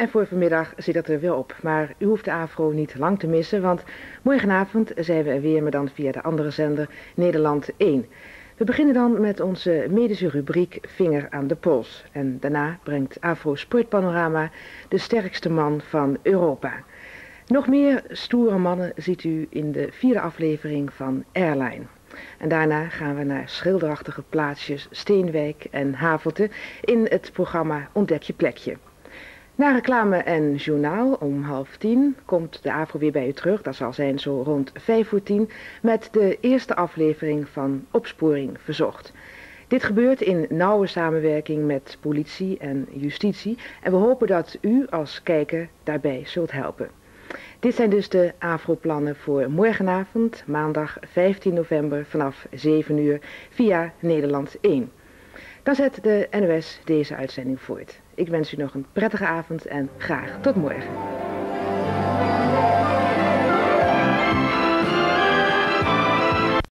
En voor vanmiddag zit het er weer op. Maar u hoeft de AVRO niet lang te missen, want morgenavond zijn we er weer, maar dan via de andere zender Nederland 1. We beginnen dan met onze medische rubriek Vinger aan de Pols. En daarna brengt AVRO Sportpanorama de sterkste man van Europa. Nog meer stoere mannen ziet u in de vierde aflevering van Airline. En daarna gaan we naar schilderachtige plaatsjes Steenwijk en Havelte in het programma Ontdek je plekje. Na reclame en journaal om half tien komt de AVRO weer bij u terug. Dat zal zijn zo rond vijf voor tien met de eerste aflevering van Opsporing Verzocht. Dit gebeurt in nauwe samenwerking met politie en justitie en we hopen dat u als kijker daarbij zult helpen. Dit zijn dus de AVRO-plannen voor morgenavond, maandag 15 november vanaf 7 uur via Nederland 1. Dan zet de NOS deze uitzending voort. Ik wens u nog een prettige avond en graag tot morgen.